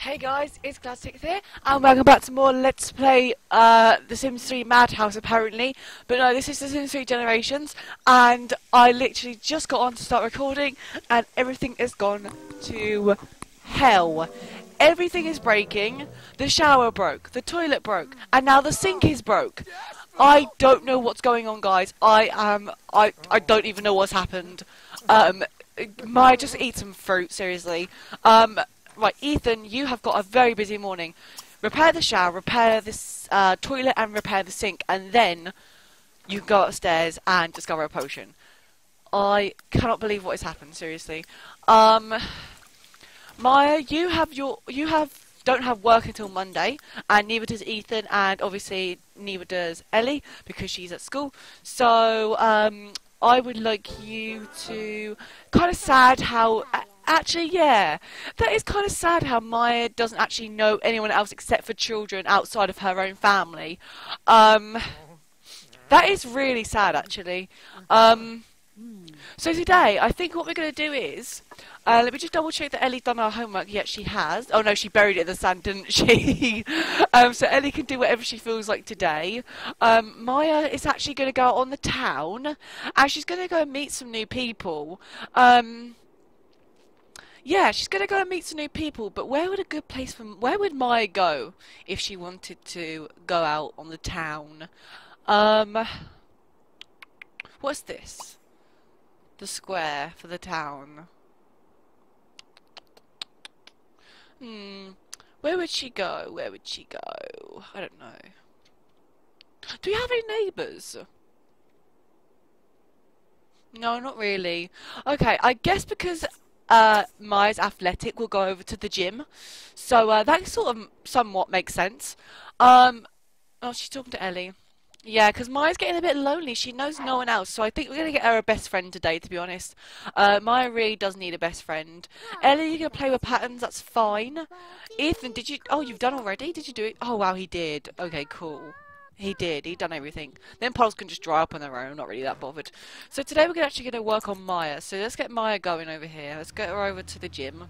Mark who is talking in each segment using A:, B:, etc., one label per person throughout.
A: Hey guys, it's Classic here, and welcome back to more Let's Play uh, The Sims 3 Madhouse, apparently. But no, this is The Sims 3 Generations, and I literally just got on to start recording, and everything has gone to hell. Everything is breaking, the shower broke, the toilet broke, and now the sink is broke. I don't know what's going on, guys. I am, I, I don't even know what's happened. Um, Maya, just eat some fruit, seriously. Um, Right, Ethan, you have got a very busy morning. Repair the shower, repair this uh, toilet, and repair the sink, and then you go upstairs and discover a potion. I cannot believe what has happened. Seriously, um, Maya, you have your you have don't have work until Monday, and neither does Ethan, and obviously neither does Ellie because she's at school. So um, I would like you to kind of sad how Actually, yeah. That is kind of sad how Maya doesn't actually know anyone else except for children outside of her own family. Um, that is really sad, actually. Um, so today, I think what we're going to do is, uh, let me just double check that Ellie's done her homework. Yes, she has. Oh no, she buried it in the sand, didn't she? um, so Ellie can do whatever she feels like today. Um, Maya is actually going to go on the town, and she's going to go and meet some new people. Um, yeah, she's gonna go and meet some new people. But where would a good place for where would Maya go if she wanted to go out on the town? Um, what's this? The square for the town. Hmm. Where would she go? Where would she go? I don't know. Do you have any neighbours? No, not really. Okay, I guess because uh, Maya's athletic will go over to the gym. So uh, that sort of somewhat makes sense. Um, oh, she's talking to Ellie. Yeah, because Maya's getting a bit lonely. She knows no one else, so I think we're going to get her a best friend today, to be honest. Uh, Maya really does need a best friend. Ellie, you're going to play with patterns, that's fine. Ethan, did you... Oh, you've done already? Did you do it? Oh, wow, he did. Okay, cool. He did. He'd done everything. Then poles can just dry up on their own. Not really that bothered. So today we're actually going to work on Maya. So let's get Maya going over here. Let's get her over to the gym.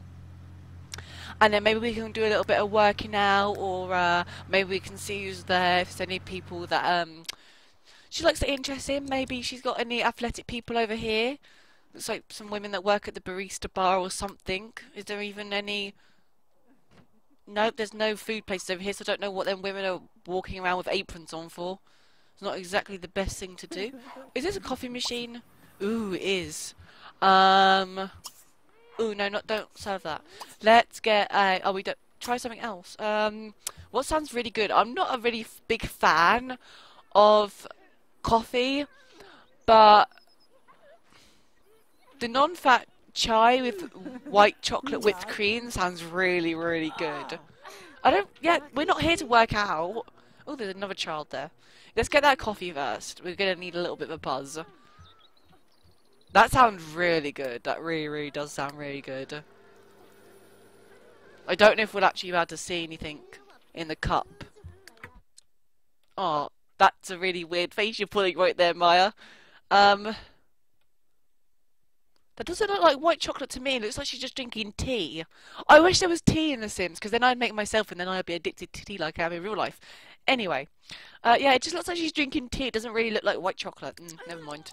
A: And then maybe we can do a little bit of working out, or uh, maybe we can see who's there. If there's any people that um, she likes to interest in. Maybe she's got any athletic people over here. Looks like some women that work at the barista bar or something. Is there even any Nope, there's no food places over here, so I don't know what them women are walking around with aprons on for. It's not exactly the best thing to do. Is this a coffee machine? Ooh, it is. Um. Ooh, no, not don't serve that. Let's get a. Oh, we don't. Try something else. Um. What sounds really good? I'm not a really big fan of coffee, but the non-fat chai with white chocolate whipped cream sounds really, really good. I don't. Yeah, we're not here to work out. Oh, there's another child there. Let's get that coffee first. We're gonna need a little bit of a buzz. That sounds really good. That really, really does sound really good. I don't know if we'll actually be able to see anything in the cup. Oh, that's a really weird face you're pulling right there, Maya. Um, that doesn't look like white chocolate to me. It looks like she's just drinking tea. I wish there was tea in The Sims, because then I'd make myself and then I'd be addicted to tea like I am in real life. Anyway, uh, yeah, it just looks like she's drinking tea. It doesn't really look like white chocolate. Mm, never mind.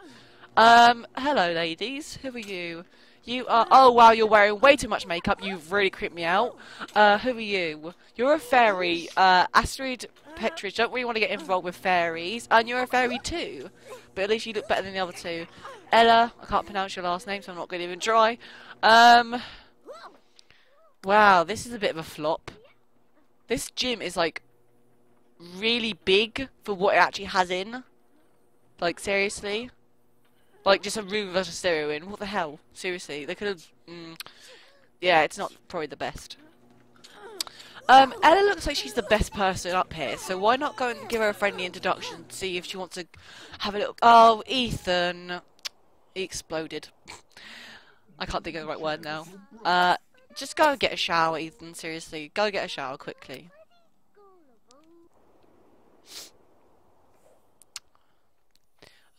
A: Um, hello, ladies. Who are you? You are. Oh wow, you're wearing way too much makeup. You've really creeped me out. Uh, who are you? You're a fairy. Uh, Astrid Petridge. Don't really want to get involved with fairies. And you're a fairy too. But at least you look better than the other two. Ella. I can't pronounce your last name, so I'm not going to even try. Um. Wow, this is a bit of a flop. This gym is like really big for what it actually has in. Like seriously. Like, just a room with a stereo in. What the hell? Seriously, they could have... Mm, yeah, it's not probably the best. Um, Ella looks like she's the best person up here, so why not go and give her a friendly introduction, see if she wants to have a little... Oh, Ethan. Exploded. I can't think of the right word now. Uh, just go get a shower, Ethan, seriously. Go get a shower quickly.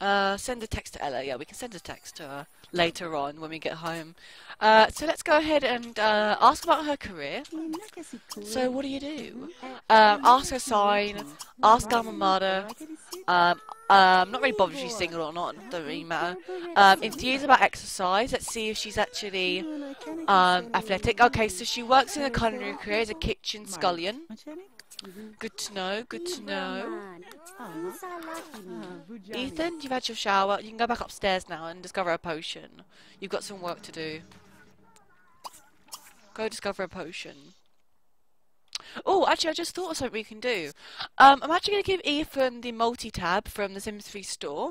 A: Uh, send a text to Ella. Yeah, we can send a text to her later on when we get home. Uh, so let's go ahead and uh, ask about her career. So what do you do? Um, ask her sign. Ask alma mater. Um, um, not really bothered if she's single or not. Doesn't really matter. Um, enthused about exercise. Let's see if she's actually um, athletic. Okay, so she works in a culinary career as a kitchen scullion. Good to know. Good to know. Ethan, you've had your shower. You can go back upstairs now and discover a potion. You've got some work to do. Go discover a potion. Oh, actually, I just thought of something we can do. Um, I'm actually going to give Ethan the multi-tab from the Sims 3 store.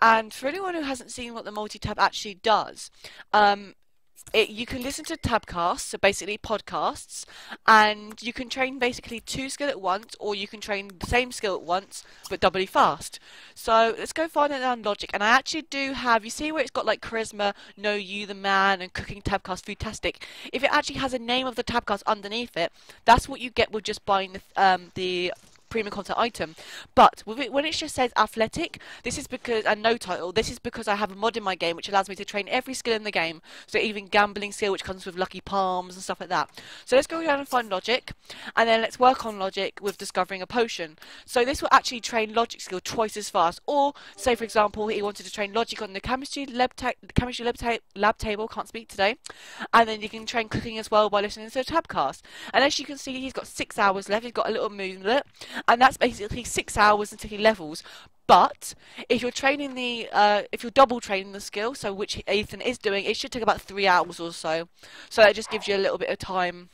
A: And for anyone who hasn't seen what the multi-tab actually does, um, it, you can listen to tabcasts, so basically podcasts, and you can train basically two skill at once, or you can train the same skill at once, but doubly fast. So let's go find it on Logic, and I actually do have, you see where it's got like Charisma, Know You the Man, and Cooking Tabcast Foodtastic. If it actually has a name of the tabcast underneath it, that's what you get with just buying the, um, the premium content item. But it, when it just says athletic, this is because, and no title, this is because I have a mod in my game which allows me to train every skill in the game. So even gambling skill, which comes with lucky palms and stuff like that. So let's go down and find logic, and then let's work on logic with discovering a potion. So this will actually train logic skill twice as fast. Or, say for example, he wanted to train logic on the chemistry lab, ta chemistry lab, ta lab table, can't speak today. And then you can train cooking as well by listening to a tabcast. And as you can see, he's got six hours left. He's got a little moonlet and that's basically six hours until he levels. But if you're training the, uh, if you're double training the skill, so which Ethan is doing, it should take about three hours or so. So that just gives you a little bit of time.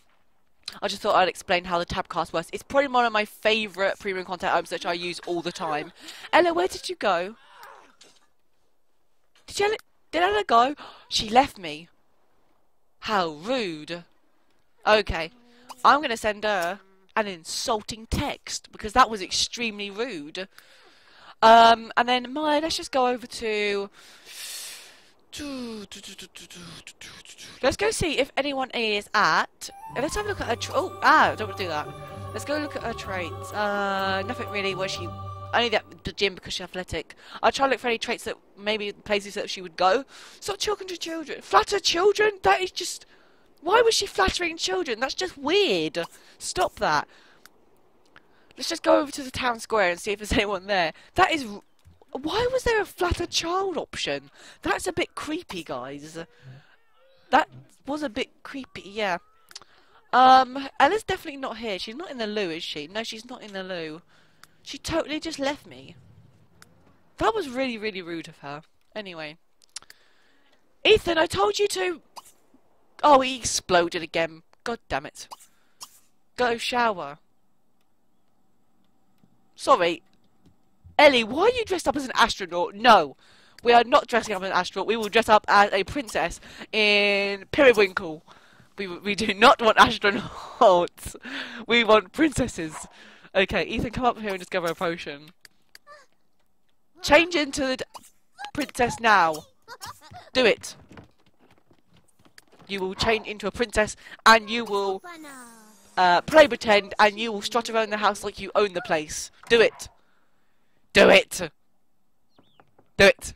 A: I just thought I'd explain how the tabcast works. It's probably one of my favourite premium content items which I use all the time. Ella, where did you go? Did did Ella go? She left me. How rude. Okay. I'm going to send her an insulting text because that was extremely rude. Um, and then my let's just go over to. Let's go see if anyone is at. Let's have a look at her. Oh, ah, don't want to do that. Let's go look at her traits. Uh, nothing really. Was she only that the gym because she's athletic? I'll try to look for any traits that maybe places that she would go. Stop talking to children. Flatter children. That is just. Why was she flattering children? That's just weird. Stop that. Let's just go over to the town square and see if there's anyone there. That is... Why was there a flatter child option? That's a bit creepy, guys. That was a bit creepy, yeah. Um, Ella's definitely not here. She's not in the loo, is she? No, she's not in the loo. She totally just left me. That was really, really rude of her. Anyway. Ethan, I told you to... Oh, he exploded again. God damn it. Go shower. Sorry. Ellie, why are you dressed up as an astronaut? No. We are not dressing up as an astronaut. We will dress up as a princess in Periwinkle. We, we do not want astronauts. We want princesses. Okay, Ethan, come up here and discover a potion. Change into the princess now. Do it. You will change into a princess and you will uh, play pretend and you will strut around the house like you own the place. Do it. Do it. Do it.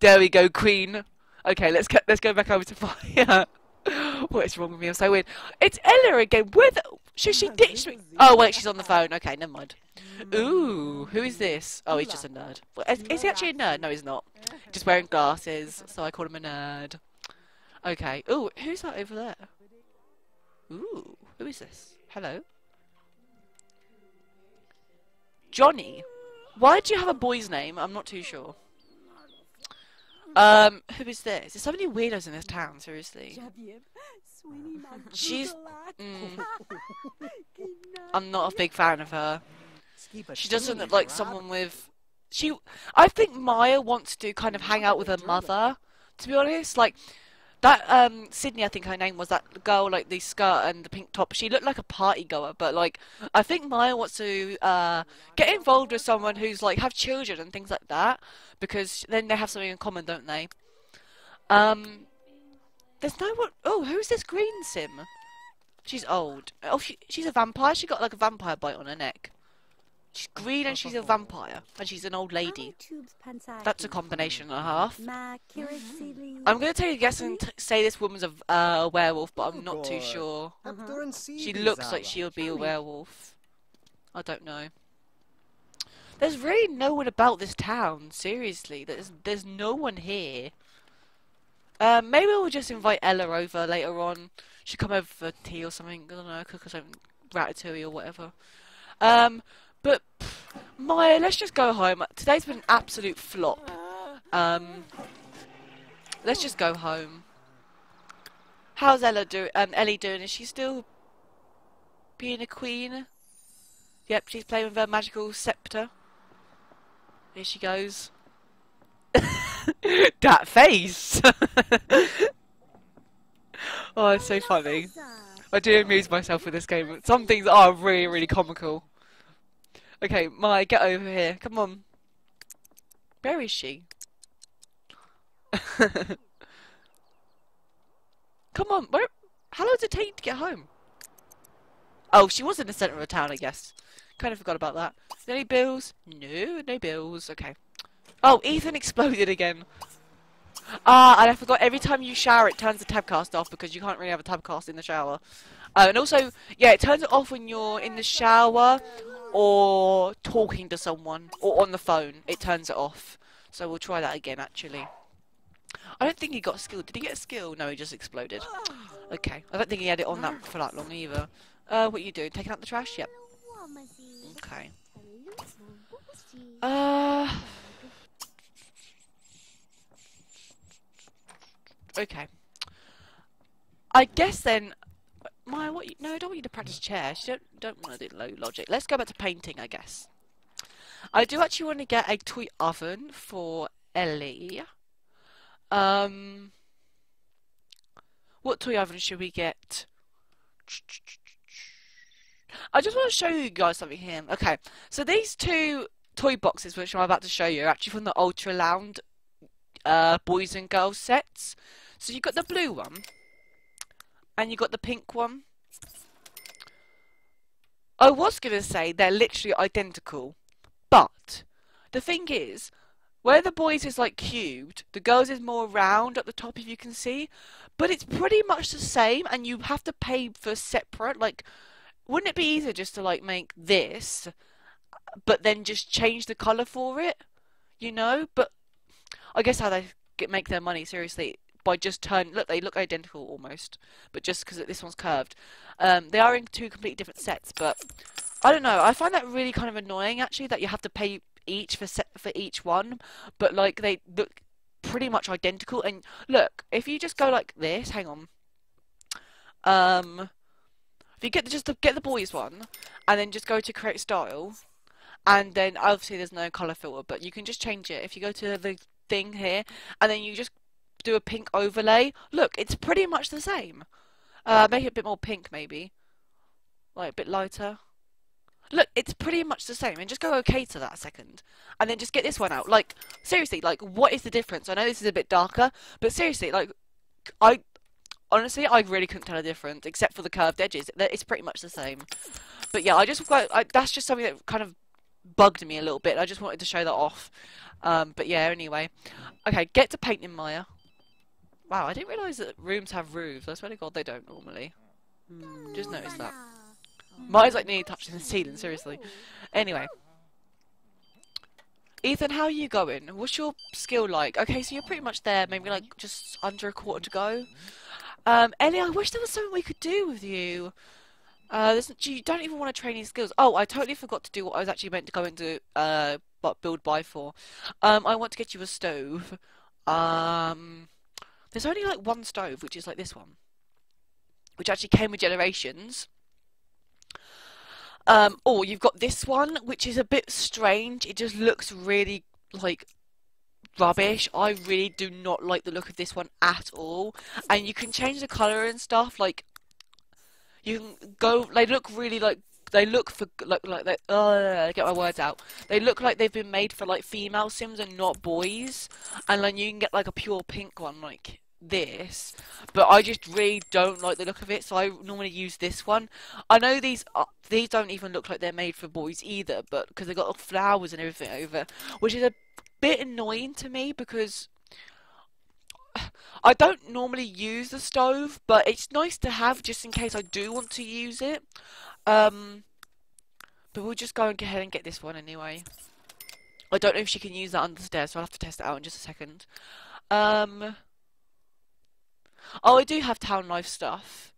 A: There we go, Queen. Okay, let's get let's go back over to fire. what is wrong with me? I'm so weird. It's Ella again. Where the should she ditch me? Oh wait, she's on the phone. Okay, never mind. Ooh, who is this? Oh, he's just a nerd. Is, is he actually a nerd? No, he's not. Just wearing glasses, so I call him a nerd. Okay. Ooh, who's that over there? Ooh, who is this? Hello? Johnny? Why do you have a boy's name? I'm not too sure. Um, who is this? There's so many weirdos in this town, seriously. She's... Mm, I'm not a big fan of her. She doesn't look like someone with... She... I think Maya wants to kind of hang out with her mother, to be honest. Like, that um Sydney, I think her name was that girl, like the skirt and the pink top. She looked like a party goer, but like I think Maya wants to uh get involved with someone who's like have children and things like that because then they have something in common, don't they? Um, there's no one. Oh, who's this green sim? She's old. Oh, she, she's a vampire. She got like a vampire bite on her neck. She's green and she's a vampire, and she's an old lady. That's a combination and a half. I'm gonna take a guess and t- say this woman's a uh, werewolf, but I'm not too sure. She looks like she'll be a werewolf. I don't know. There's really no one about this town. Seriously, there's there's no one here. Um, maybe we'll just invite Ella over later on. She'll come over for tea or something. I don't know, cook us something, ratatouille or whatever. Um, but pff, Maya, let's just go home. Today's been an absolute flop. Um, let's just go home. How's Ella doing? Um, Ellie doing? Is she still being a queen? Yep, she's playing with her magical scepter. Here she goes. that face! oh, it's so funny. I do amuse myself with this game. Some things are really, really comical. Okay, Mai, get over here. Come on. Where is she? Come on, where? How long does it take to get home? Oh, she was in the centre of the town, I guess. Kind of forgot about that. Any bills? No, no bills. Okay. Oh, Ethan exploded again. Ah, and I forgot, every time you shower it turns the tabcast off because you can't really have a tabcast in the shower. Uh, and also, yeah, it turns it off when you're in the shower or talking to someone or on the phone. It turns it off. So we'll try that again, actually. I don't think he got skill. Did he get a skill? No, he just exploded. Okay. I don't think he had it on that for that long either. Uh, what you doing? Taking out the trash? Yep. Okay. Uh... Okay. I guess then, my what? You, no, I don't want you to practice chess. You don't don't want to do low logic. Let's go back to painting, I guess. I do actually want to get a toy oven for Ellie. Um, what toy oven should we get? I just want to show you guys something here. Okay, so these two toy boxes, which I'm about to show you, are actually from the Ultra Lounge uh, boys and girls sets. So you've got the blue one, and you got the pink one. I was going to say they're literally identical, but the thing is, where the boys is like cubed, the girls is more round at the top if you can see, but it's pretty much the same and you have to pay for separate, like, wouldn't it be easier just to like make this, but then just change the colour for it? You know? But I guess how they make their money, seriously, by just turn look they look identical almost but just because this one's curved. Um, they are in two completely different sets but I don't know I find that really kind of annoying actually that you have to pay each for set for each one but like they look pretty much identical. And look if you just go like this hang on. Um if you get the, just the, get the boys one and then just go to create style and then obviously there's no color filter but you can just change it. If you go to the thing here and then you just do a pink overlay. Look, it's pretty much the same. Uh, make it a bit more pink, maybe. Like, a bit lighter. Look, it's pretty much the same. And just go okay to that second. And then just get this one out. Like, seriously, like, what is the difference? I know this is a bit darker, but seriously, like, I... Honestly, I really couldn't tell a difference, except for the curved edges. It's pretty much the same. But yeah, I just... I, that's just something that kind of bugged me a little bit. I just wanted to show that off. Um, but yeah, anyway. Okay, get to painting, Maya. Wow, I didn't realise that rooms have roofs. I swear to God they don't normally. Hmm, just noticed that. Mine's like nearly touching the ceiling, seriously. Anyway. Ethan, how are you going? What's your skill like? Okay, so you're pretty much there, maybe like just under a quarter to go. Um, Ellie, I wish there was something we could do with you. Uh, you don't even want to train your skills. Oh, I totally forgot to do what I was actually meant to go into uh, build buy for. Um, I want to get you a stove. Um, there's only like one stove, which is like this one, which actually came with Generations. Um, or you've got this one, which is a bit strange. It just looks really like rubbish. I really do not like the look of this one at all. And you can change the colour and stuff. Like you can go. They look really like they look for like like they. Uh, get my words out. They look like they've been made for like female Sims and not boys. And then you can get like a pure pink one, like this, but I just really don't like the look of it, so I normally use this one. I know these uh, these don't even look like they're made for boys either, but because they got flowers and everything over, which is a bit annoying to me because I don't normally use the stove, but it's nice to have just in case I do want to use it. Um, but we'll just go and go ahead and get this one anyway. I don't know if she can use that under the stairs, so I'll have to test it out in just a second. Um, oh, I do have town life stuff.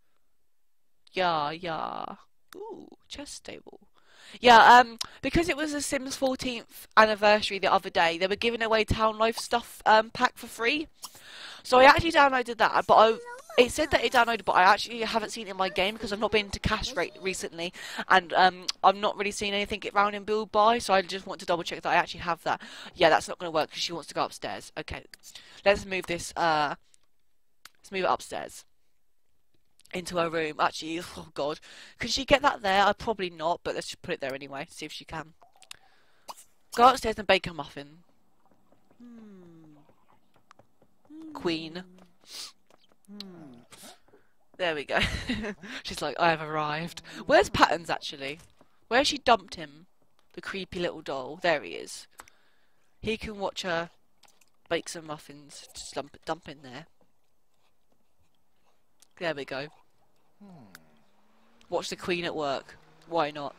A: Yeah, yeah. Ooh, chess table. Yeah, um, because it was the Sims 14th anniversary the other day, they were giving away Town Life stuff um, pack for free. So I actually downloaded that, but I, it said that it downloaded, but I actually haven't seen it in my game because I've not been to cash rate recently, and um, I've not really seen anything get round in build buy, so I just want to double check that I actually have that. Yeah, that's not going to work because she wants to go upstairs. Okay, let's move this, uh, let's move it upstairs into her room. Actually, oh god, can she get that there? I probably not, but let's just put it there anyway. See if she can. Go upstairs and bake a muffin. Queen. There we go. She's like, I have arrived. Where's Patterns actually? Where has she dumped him? The creepy little doll. There he is. He can watch her bake some muffins. Just dump, dump in there. There we go. Watch the Queen at work. Why not?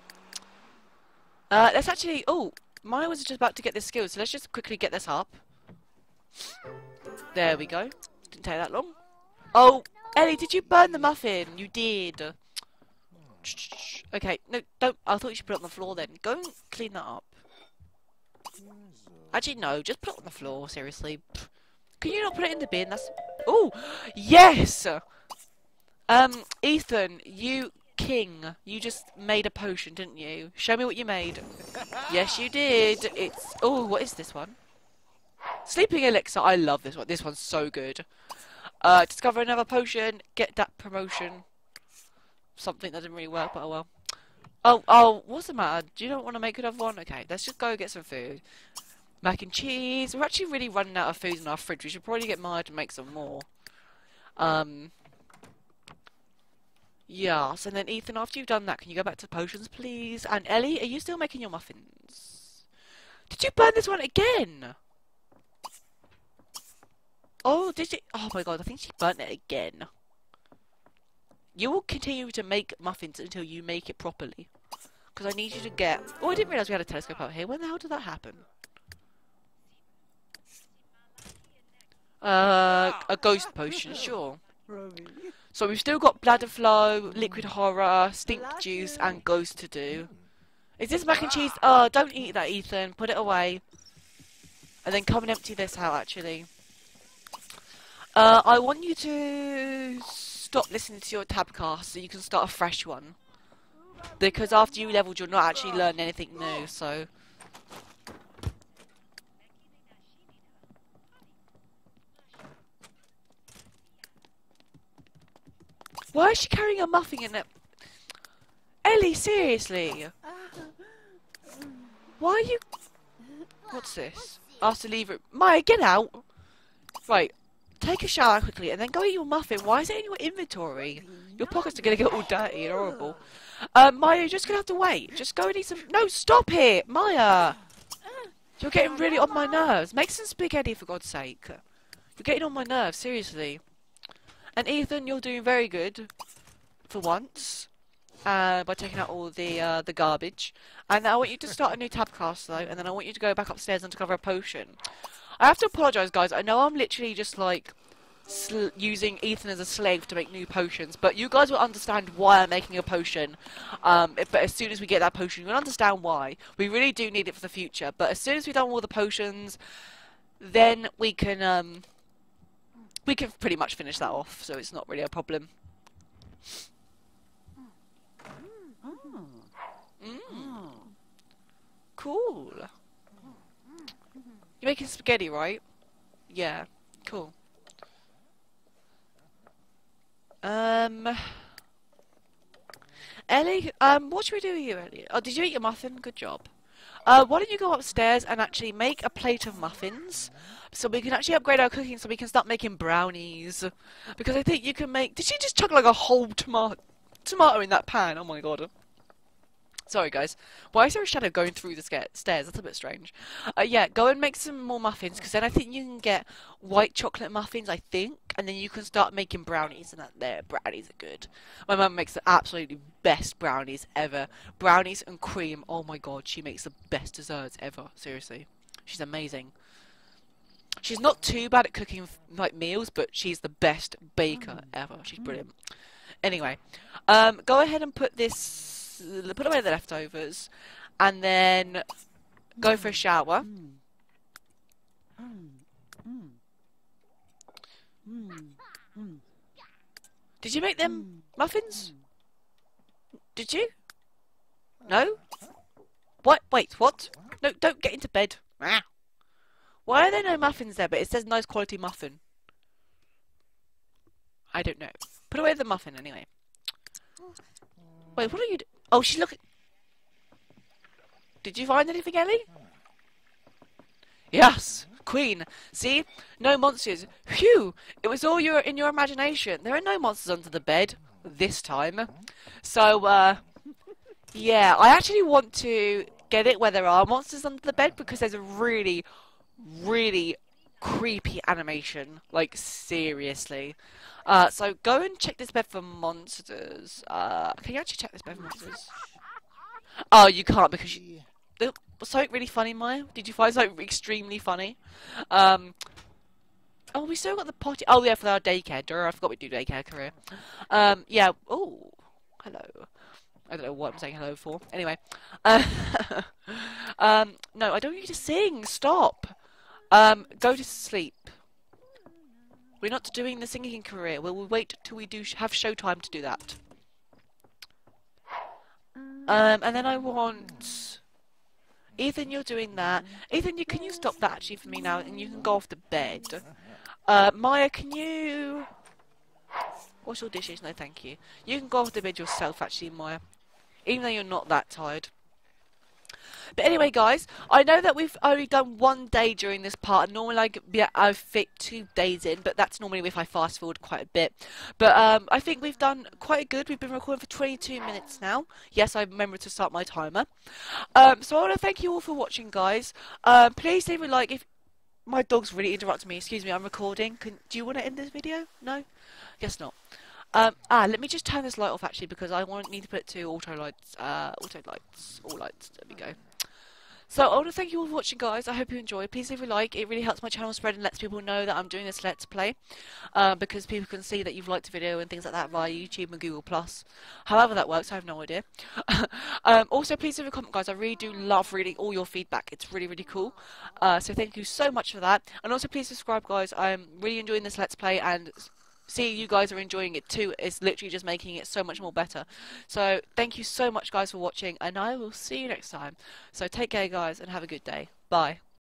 A: Uh, let's actually... Oh, Maya was just about to get this skill, so let's just quickly get this up. There we go. Didn't take that long. Oh, Ellie, did you burn the muffin? You did. Okay, no, don't. I thought you should put it on the floor then. Go and clean that up. Actually, no, just put it on the floor, seriously. Can you not put it in the bin? That's... Oh, yes! Um, Ethan, you king, you just made a potion, didn't you? Show me what you made. yes, you did. It's... Oh, what is this one? Sleeping elixir. I love this one. This one's so good. Uh, discover another potion. Get that promotion. Something that didn't really work, but oh well. Oh, oh, what's the matter? Do you not want to make another one? Okay, let's just go get some food. Mac and cheese. We're actually really running out of food in our fridge. We should probably get Maya to make some more. Um, Yes, and then Ethan, after you've done that, can you go back to potions, please? And Ellie, are you still making your muffins? Did you burn this one again? Oh, did she? Oh my god, I think she burnt it again. You will continue to make muffins until you make it properly. Because I need you to get... Oh, I didn't realise we had a telescope out here. When the hell did that happen? Uh, a ghost potion, sure. So we've still got bladder flow, liquid horror, stink juice, and ghost to do. Is this mac and cheese? Oh, don't eat that, Ethan. Put it away. And then come and empty this out, actually. Uh, I want you to stop listening to your tabcast so you can start a fresh one. Because after you leveled, you're not actually learning anything new, so... Why is she carrying a muffin in it? Ellie, seriously? Why are you... What's this? Asked to leave it. Maya, get out! Right, take a shower quickly and then go eat your muffin. Why is it in your inventory? Your pockets are going to get all dirty and horrible. Um, Maya, you're just going to have to wait. Just go and eat some... No, stop it! Maya! You're getting really on my nerves. Make some spaghetti for God's sake. You're getting on my nerves, seriously. And Ethan, you're doing very good for once uh, by taking out all the uh, the garbage. And I want you to start a new tabcast though, and then I want you to go back upstairs and to cover a potion. I have to apologise, guys. I know I'm literally just like using Ethan as a slave to make new potions, but you guys will understand why I'm making a potion. Um, but as soon as we get that potion, you'll understand why. We really do need it for the future. But as soon as we've done all the potions, then we can um, we can pretty much finish that off, so it's not really a problem. Mm. Cool. You're making spaghetti, right? Yeah. Cool. Um... Ellie, um, what should we do you, Ellie? Oh, did you eat your muffin? Good job. Uh, why don't you go upstairs and actually make a plate of muffins so we can actually upgrade our cooking so we can start making brownies. Because I think you can make... Did she just chuck like a whole tomato, tomato in that pan? Oh my god. Sorry, guys. Why is there a shadow going through the stairs? That's a bit strange. Uh, yeah, go and make some more muffins, because then I think you can get white chocolate muffins, I think, and then you can start making brownies, and that there, brownies are good. My mum makes the absolutely best brownies ever. Brownies and cream, oh my god, she makes the best desserts ever, seriously. She's amazing. She's not too bad at cooking like meals, but she's the best baker ever. She's brilliant. Anyway, um, go ahead and put this put away the leftovers, and then go for a mm. shower. Mm. Mm. Did you make them muffins? Did you? No? What? Wait, what? No, don't get into bed. Why are there no muffins there, but it says nice quality muffin? I don't know. Put away the muffin anyway. Wait, what are you Oh, she's looking. Did you find anything, Ellie? Yes, Queen. See, no monsters. Phew! It was all your in your imagination. There are no monsters under the bed this time. So, uh, yeah, I actually want to get it where there are monsters under the bed because there's a really, really creepy animation. Like, seriously. Uh, so go and check this bed for monsters. Uh, can you actually check this bed for monsters? Oh, you can't because you... Was something really funny, Maya? Did you find something extremely funny? Um... Oh, we still got the potty. Oh, yeah, for our daycare. Duh, I forgot we do daycare career. Um, yeah. Oh, hello. I don't know what I'm saying hello for. Anyway. Uh, um, no, I don't need to sing. Stop. Um, go to sleep. We're not doing the singing career. We'll, wait till we do sh have showtime to do that. Um, and then I want... Ethan, you're doing that. Ethan, you, can you stop that actually for me now? And you can go off to bed. Uh, Maya, can you... Wash your dishes? No, thank you. You can go off to bed yourself, actually, Maya. Even though you're not that tired. But anyway, guys, I know that we've only done one day during this part. Normally, I yeah, I fit two days in, but that's normally if I fast forward quite a bit. But um, I think we've done quite a good. We've been recording for 22 minutes now. Yes, I remember to start my timer. Um, so I want to thank you all for watching, guys. Um, please leave a like if my dog's really interrupting me. Excuse me, I'm recording. Can, do you want to end this video? No? Guess not. Um, ah, let me just turn this light off actually because I want need to put it to auto lights. Uh, auto lights, all lights. There we go. So I want to thank you all for watching guys, I hope you enjoyed. Please leave a like, it really helps my channel spread and lets people know that I'm doing this Let's Play. Uh, because people can see that you've liked the video and things like that via YouTube and Google+. Plus. However that works, I have no idea. um, also please leave a comment guys, I really do love reading all your feedback, it's really really cool. Uh, so thank you so much for that. And also please subscribe guys, I'm really enjoying this Let's Play and seeing you guys are enjoying it too is literally just making it so much more better. So thank you so much guys for watching and I will see you next time. So take care guys and have a good day. Bye.